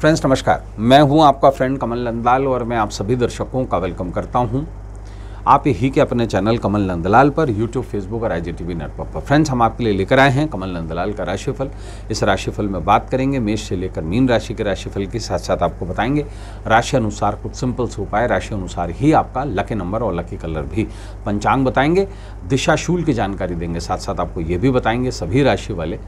Friends नमस्कार। मैं हूँ आपका फ्रेंड कमल नंदाल और मैं आप सभी दर्शकों का वेलकम करता हूँ। आप ही के अपने चैनल कमल नंदलाल पर यूट्यूब फेसबुक और आई टी नेटवर्क पर। फ्रेंड्स हम आपके लिए लेकर आए हैं कमल नंदलाल का राशिफल। इस राशिफल में बात करेंगे, मेष से लेकर मीन राशि के राशिफल के साथ साथ आपको बताएँगे। राशि अनुसार कुछ सिंपल से उपाय, राशि अनुसार ही आपका लकी नंबर और लकी कलर भी पंचांग बताएँगे। दिशाशूल की जानकारी देंगे साथ साथ आपको ये भी बताएँगे सभी राशि वाले।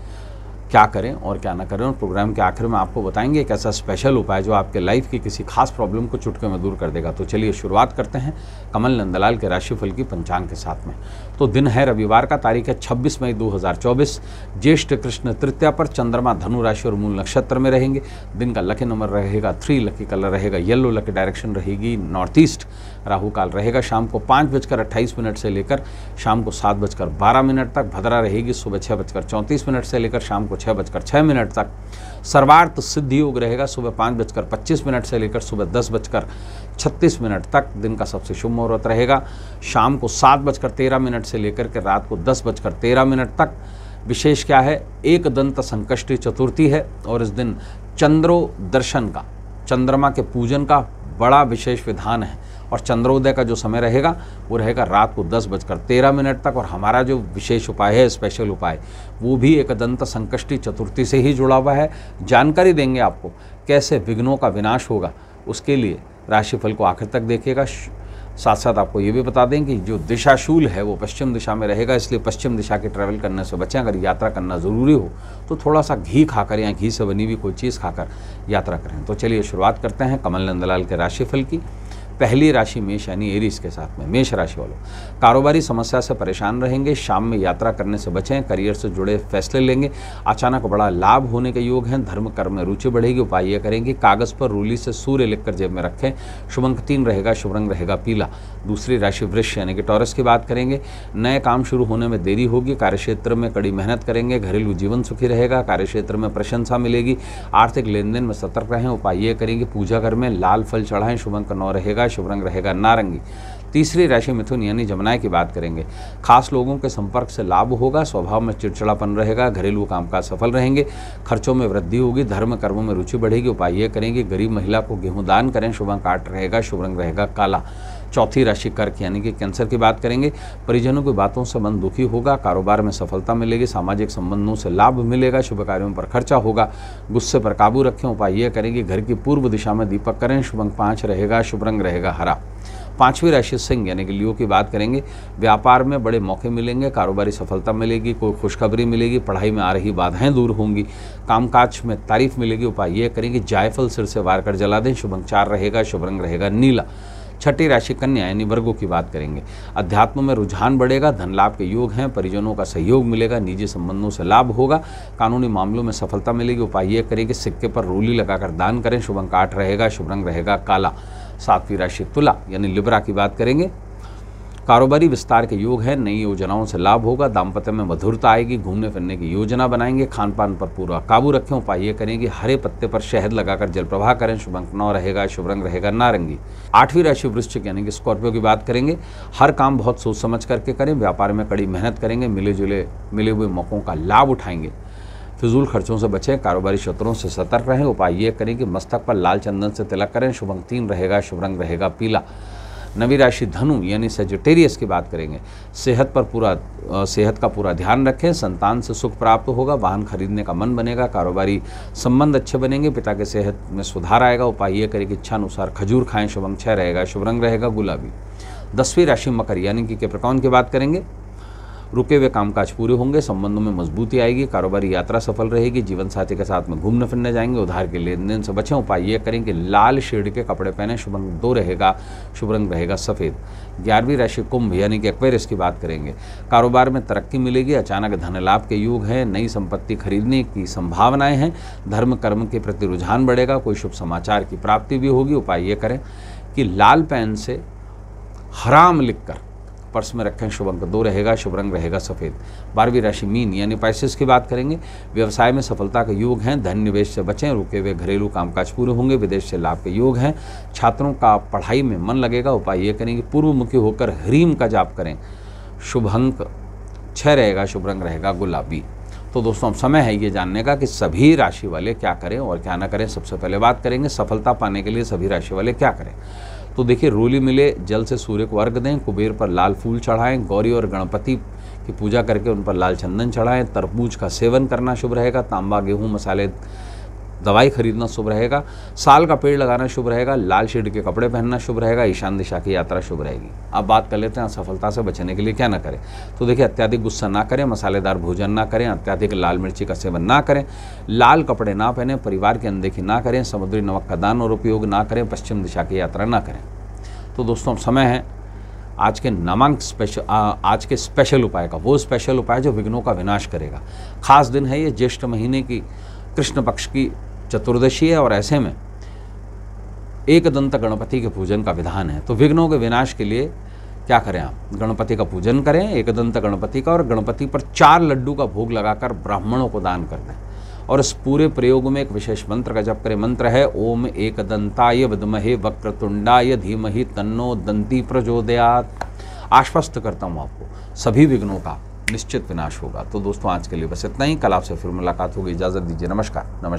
क्या करें और क्या ना करें, और प्रोग्राम के आखिर में आपको बताएँगे एक ऐसा स्पेशल उपाय जो आपके लाइफ की किसी खास प्रॉब्लम को चुटके में दूर कर देगा। तो चलिए शुरुआत करते हैं कमल नंदलाल के राशिफल की पंचांग के साथ में। तो दिन है रविवार का, तारीख है 26 मई 2024 ज्येष्ठ कृष्ण तृतीया पर चंद्रमा, धनु राशि और मूल नक्षत्र में रहेंगे। दिन का लकी नंबर रहेगा थ्री लकी कलर रहेगा येलो लकी डायरेक्शन रहेगी नॉर्थ ईस्ट राहु काल रहेगा शाम को पाँच बजकर अट्ठाईस मिनट से लेकर शाम को सात बजकर बारह मिनट तक। भद्रा रहेगी सुबह छः बजकर चौंतीस मिनट से लेकर शाम को छः बजकर छः मिनट तक। सर्वार्थ सिद्धि योग रहेगा सुबह पाँच बजकर पच्चीस मिनट से लेकर सुबह दस बजकर छत्तीस मिनट तक दिन का सबसे शुभ मुहूर्त रहेगा। शाम को सात बजकर तेरह मिनट से लेकर के रात को दस बजकर तेरह मिनट तक। विशेष क्या है? एक दंत संकष्टी चतुर्थी है और इस दिन चंद्रो दर्शन का, चंद्रमा के पूजन का बड़ा विशेष विधान है। और चंद्रोदय का जो समय रहेगा, वो रहेगा रात को दस बजकर तेरह मिनट तक और हमारा जो विशेष उपाय है स्पेशल उपाय, वो भी एक दंत संकष्टी चतुर्थी से ही जुड़ा हुआ है। जानकारी देंगे आपको कैसे विघ्नों का विनाश होगा, उसके लिए राशिफल को आखिर तक देखिएगा। साथ साथ आपको ये भी बता दें कि जो दिशाशूल है, वो पश्चिम दिशा में रहेगा, इसलिए पश्चिम दिशा के ट्रैवल करने से बचें, अगर यात्रा करना ज़रूरी हो तो थोड़ा सा घी खाकर या घी से बनी हुई कोई चीज़ खाकर यात्रा करें। तो चलिए शुरुआत करते हैं कमल नंदलाल के राशिफल की। पहली राशि मेष यानी एरिस के साथ में, मेष राशि वालों। कारोबारी समस्या से परेशान रहेंगे, शाम में यात्रा करने से बचें, करियर से जुड़े फैसले लेंगे। अचानक बड़ा लाभ होने के योग हैं, धर्म कर्म में रुचि बढ़ेगी, उपाय करेंगे। कागज़ पर रूली से सूर्य लिखकर जेब में रखें शुभ अंक तीन रहेगा शुभ रंग रहेगा पीला। दूसरी राशि वृक्ष यानी कि टॉरस की बात करेंगे। नए काम शुरू होने में देरी होगी, कार्यक्षेत्र में कड़ी मेहनत करेंगे, घरेलू जीवन सुखी रहेगा, कार्यक्षेत्र में प्रशंसा मिलेगी। आर्थिक लेन देन में सतर्क रहें, उपाय ये करेंगे। पूजा घर में लाल फल चढ़ाएँ शुभ अंक नौ रहेगा शुभ रंग रहेगा नारंगी। तीसरी राशि मिथुन यानी जमुनाय की बात करेंगे। खास लोगों के संपर्क से लाभ होगा, स्वभाव में चिड़चिड़ापन रहेगा, घरेलू कामकाज सफल रहेंगे, खर्चों में वृद्धि होगी, धर्म कर्मों में रुचि बढ़ेगी, उपाय करेंगे, गरीब महिला को गेहूँ दान करें, शुभ आठ रहेगा, शुभ रंग रहेगा, काला। चौथी राशि कर्क यानी कि कैंसर की बात करेंगे। परिजनों की बातों से मन दुखी होगा, कारोबार में सफलता मिलेगी, सामाजिक संबंधों से लाभ मिलेगा, शुभ कार्यों पर खर्चा होगा, गुस्से पर काबू रखें, उपाय यह करेंगे, घर की पूर्व दिशा में दीपक करें, शुभ अंक पाँच रहेगा, शुभ रंग रहेगा, हरा। पांचवी राशि सिंह, यानी कि लियो की बात करेंगे, व्यापार में बड़े मौके मिलेंगे, कारोबारी सफलता मिलेगी, कोई खुशखबरी मिलेगी, पढ़ाई में आ रही बाधाएँ दूर होंगी, कामकाज में तारीफ़ मिलेगी, उपाय ये करेंगे, जायफल सिर से वार कर जला दें शुभ चार रहेगा शुभ रंग रहेगा नीला। छठी राशि कन्या, यानी वर्गों की बात करेंगे, अध्यात्म में रुझान बढ़ेगा, धन लाभ के योग हैं, परिजनों का सहयोग मिलेगा, निजी संबंधों से लाभ होगा, कानूनी मामलों में सफलता मिलेगी, उपाय यह करेंगे, सिक्के पर रोली लगाकर दान करें शुभ अंक आठ रहेगा शुभ रंग रहेगा काला। सातवीं राशि तुला, यानी लिब्रा की बात करेंगे। कारोबारी विस्तार के योग है, नई योजनाओं से लाभ होगा, दाम्पत्य में मधुरता आएगी, घूमने फिरने की योजना बनाएँगे खान पान पर पूरा काबू रखें, उपाय ये करेंगे, हरे पत्ते पर शहद लगाकर जल प्रवाह करें, शुभ अंक नौ रहेगा, शुभ रंग रहेगा नारंगी। आठवीं राशि वृश्चिक, यानी कि स्कॉर्पियो की बात करेंगे, हर काम बहुत सोच समझ करके करें, व्यापार में कड़ी मेहनत करेंगे मिले जुले मिले हुए मौक़ों का लाभ उठाएँगे। फिजूल खर्चों से बचें, कारोबारी क्षेत्रों से सतर्क रहें, उपाय ये करें कि मस्तक पर लाल चंदन से तिलक करें शुभ अंक तीन रहेगा, शुभ रंग रहेगा पीला। नवी राशि धनु, यानी सेजिटेरियस की बात करेंगे। सेहत पर पूरा सेहत का पूरा ध्यान रखें, संतान से सुख प्राप्त होगा, वाहन खरीदने का मन बनेगा, कारोबारी संबंध अच्छे बनेंगे, पिता के सेहत में सुधार आएगा, उपाय ये करें कि इच्छा अनुसार खजूर खाएँ शुभ अंक छः रहेगा, शुभ रंग रहेगा गुलाबी। दसवीं राशि मकर, यानी कि कैप्रिकॉन की बात करेंगे। रुके हुए कामकाज पूरे होंगे, संबंधों में मजबूती आएगी, कारोबारी यात्रा सफल रहेगी जीवन साथी के साथ में घूमने फिरने जाएँगे, उधार के लेन देन से बचें उपाय ये करें कि लाल शेड के कपड़े पहने, शुभ अंक दो रहेगा, शुभ रंग रहेगा सफ़ेद। ग्यारहवीं राशि कुंभ, यानी कि एक्वेरियस की बात करेंगे। कारोबार में तरक्की मिलेगी, अचानक धन लाभ के योग हैं, नई संपत्ति खरीदने की संभावनाएँ हैं, धर्म कर्म के प्रति रुझान बढ़ेगा, कोई शुभ समाचार की प्राप्ति भी होगी, उपाय ये करें कि लाल पेन से हराम लिखकर पर्स में रखें, शुभ अंक दो रहेगा, शुभ रंग रहेगा सफ़ेद। बारहवीं राशि मीन यानी पैसेस की बात करेंगे। व्यवसाय में सफलता के योग हैं, धन निवेश से बचें, रुके हुए घरेलू कामकाज पूरे होंगे, विदेश से लाभ के योग हैं। छात्रों का पढ़ाई में मन लगेगा, उपाय ये करेंगे, पूर्वमुखी होकर ह्रीम का जाप करें। शुभ अंक छः रहेगा, शुभ रंग रहेगा गुलाबी। तो दोस्तों, अब समय है ये जानने का कि सभी राशि वाले क्या करें और क्या ना करें। सबसे पहले बात करेंगे, सफलता पाने के लिए सभी राशि वाले क्या करें। तो देखिए, रोली मिले, जल से सूर्य को अर्घ दें, कुबेर पर लाल फूल चढ़ाएँ, गौरी और गणपति की पूजा करके उन पर लाल चंदन चढ़ाएँ, तरबूज का सेवन करना शुभ रहेगा, तांबा, गेहूँ, मसाले दवाई खरीदना शुभ रहेगा, साल का पेड़ लगाना शुभ रहेगा, लाल शेड के कपड़े पहनना शुभ रहेगा, ईशान दिशा की यात्रा शुभ रहेगी। अब बात कर लेते हैं असफलता से बचने के लिए क्या ना करें। तो देखिए, अत्याधिक गुस्सा ना करें, मसालेदार भोजन ना करें, अत्याधिक लाल मिर्ची का सेवन ना करें, लाल कपड़े ना पहने, परिवार की अनदेखी ना करें, समुद्री नमक का दान और उपयोग ना करें, पश्चिम दिशा की यात्रा ना करें। तो दोस्तों समय है। आज के नामांक स्पेशल आज के स्पेशल उपाय का, वो स्पेशल उपाय जो विघ्नों का विनाश करेगा। खास दिन है ये ज्येष्ठ महीने की, कृष्ण पक्ष की चतुर्दशी है और ऐसे में एक दंत गणपति के पूजन का विधान है। तो विघ्नों के विनाश के लिए क्या करें आप? गणपति का पूजन करें, एक दंत गणपति का और गणपति पर चार लड्डू का भोग लगाकर ब्राह्मणों को दान कर दें। और इस पूरे प्रयोग में एक विशेष मंत्र का जप करें। मंत्र है, ओम एक दंताय विदमहे वक्रतुंडाय धीमहि तन्नो दंती प्रचोदयात। आश्वस्त करता हूँ आपको, सभी विघ्नों का निश्चित विनाश होगा। तो दोस्तों, आज के लिए बस इतना ही। कल आपसे फिर मुलाकात होगी। इजाज़त दीजिए। नमस्कार, नमः